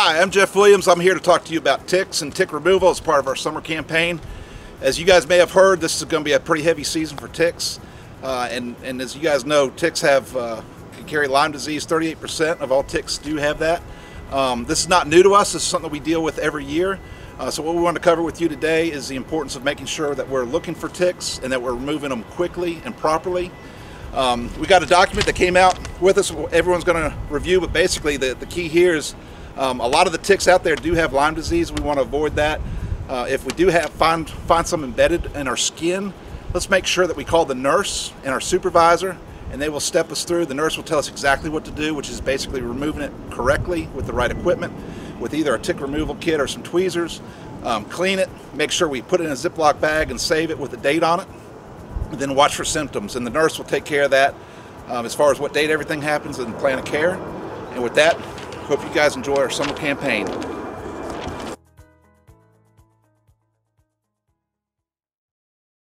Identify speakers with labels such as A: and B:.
A: Hi, I'm Jeff Williams. I'm here to talk to you about ticks and tick removal as part of our summer campaign. As you guys may have heard, this is going to be a pretty heavy season for ticks. Uh, and, and as you guys know, ticks have uh, can carry Lyme disease. 38% of all ticks do have that. Um, this is not new to us. This is something we deal with every year. Uh, so what we want to cover with you today is the importance of making sure that we're looking for ticks and that we're removing them quickly and properly. Um, we got a document that came out with us. Everyone's going to review, but basically the, the key here is um, a lot of the ticks out there do have Lyme disease. We want to avoid that. Uh, if we do have find find some embedded in our skin, let's make sure that we call the nurse and our supervisor, and they will step us through. The nurse will tell us exactly what to do, which is basically removing it correctly with the right equipment, with either a tick removal kit or some tweezers. Um, clean it, make sure we put it in a Ziploc bag and save it with a date on it. And then watch for symptoms, and the nurse will take care of that um, as far as what date everything happens and plan of care. And with that, Hope you guys enjoy our summer campaign.